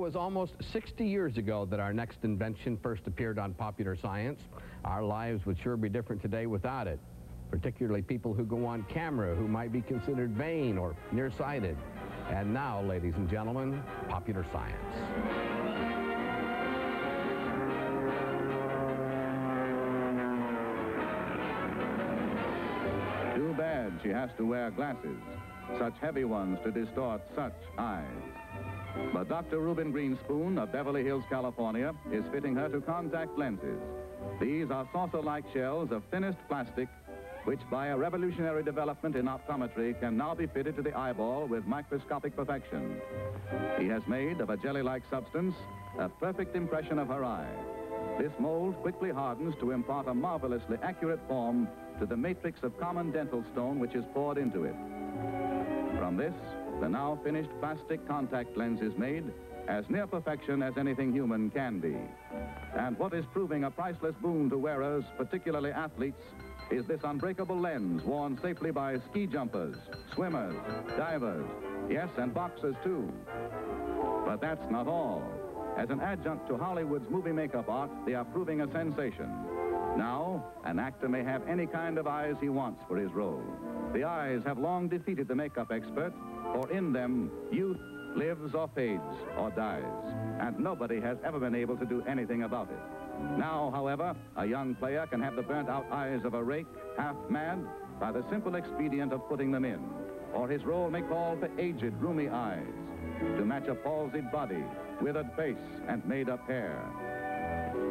was almost 60 years ago that our next invention first appeared on Popular Science. Our lives would sure be different today without it, particularly people who go on camera who might be considered vain or nearsighted. And now, ladies and gentlemen, Popular Science. Too bad she has to wear glasses, such heavy ones to distort such eyes. But Dr. Reuben Greenspoon of Beverly Hills, California, is fitting her to contact lenses. These are saucer-like shells of thinnest plastic, which by a revolutionary development in optometry can now be fitted to the eyeball with microscopic perfection. He has made of a jelly-like substance a perfect impression of her eye. This mold quickly hardens to impart a marvelously accurate form to the matrix of common dental stone which is poured into it. From this, the now finished plastic contact lens is made as near perfection as anything human can be. And what is proving a priceless boon to wearers, particularly athletes, is this unbreakable lens worn safely by ski jumpers, swimmers, divers, yes, and boxers too. But that's not all. As an adjunct to Hollywood's movie makeup art, they are proving a sensation. Now, an actor may have any kind of eyes he wants for his role. The eyes have long defeated the makeup expert, for in them, youth lives or fades or dies, and nobody has ever been able to do anything about it. Now, however, a young player can have the burnt-out eyes of a rake, half mad, by the simple expedient of putting them in, or his role may call for aged, rheumy eyes to match a palsied body, withered face, and made-up hair.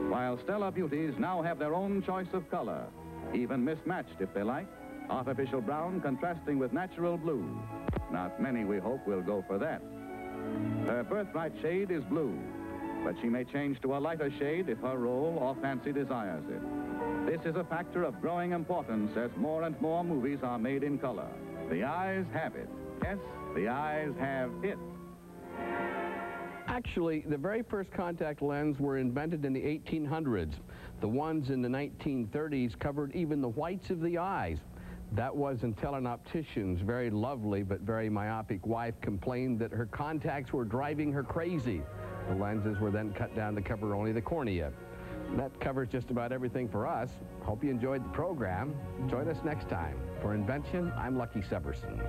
While stellar beauties now have their own choice of color, even mismatched if they like, artificial brown contrasting with natural blue, not many, we hope, will go for that. Her birthright shade is blue, but she may change to a lighter shade if her role or fancy desires it. This is a factor of growing importance as more and more movies are made in color. The eyes have it. Yes, the eyes have it. Actually, the very first contact lens were invented in the 1800s. The ones in the 1930s covered even the whites of the eyes. That was until an optician's very lovely but very myopic wife complained that her contacts were driving her crazy. The lenses were then cut down to cover only the cornea. That covers just about everything for us. Hope you enjoyed the program. Join us next time. For Invention, I'm Lucky Severson.